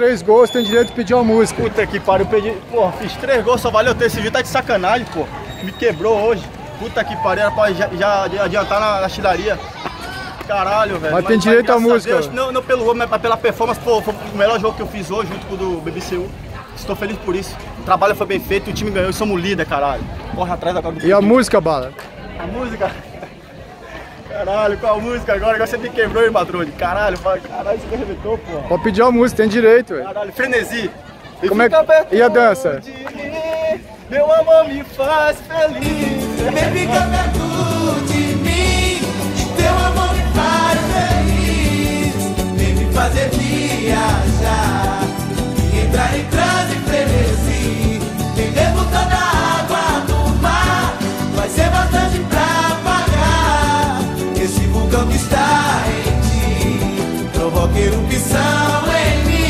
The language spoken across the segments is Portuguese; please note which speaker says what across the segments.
Speaker 1: três gols, tem direito de pedir uma música.
Speaker 2: Puta que pariu, pedi. Pô, fiz três gols, só valeu ter esse vídeo, tá de sacanagem, pô. Me quebrou hoje. Puta que pariu, era pra já, já adiantar na, na chilaria. Caralho, velho.
Speaker 1: Mas, mas tem direito
Speaker 2: mas,
Speaker 1: à música.
Speaker 2: Deus, não, não pelo gol, mas pela performance, pô, foi o melhor jogo que eu fiz hoje junto com o do BBCU. Estou feliz por isso. O trabalho foi bem feito, o time ganhou e somos líder, caralho. Corre atrás agora do
Speaker 1: E a música, Bala?
Speaker 2: A música? Caralho, qual a música agora? Agora você me quebrou, hein, Madrone? Caralho, caralho, você me arrebentou, pô.
Speaker 1: Pode pedir uma música, tem direito, velho.
Speaker 2: Caralho, frenesi.
Speaker 1: E Como é que... E a dança?
Speaker 2: Mim, meu amor me faz feliz.
Speaker 3: Vem fica perto de mim, teu amor me faz feliz. Vem me fazer viajar ti provoca erupção em mim.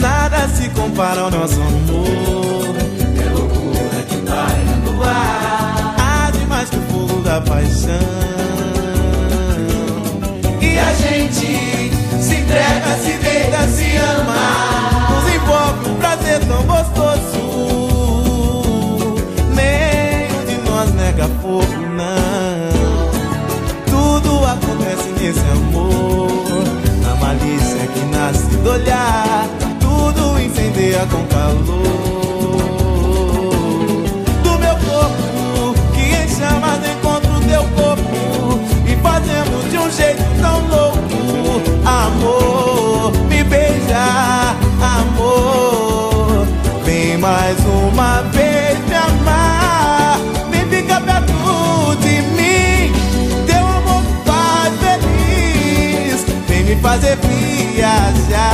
Speaker 3: Nada se compara ao nosso amor. É loucura que paira no ar. Há demais que o fogo da paixão. Nesse amor. Na malícia que nasce do olhar. Tudo incendeia com calor. Fazer viajar.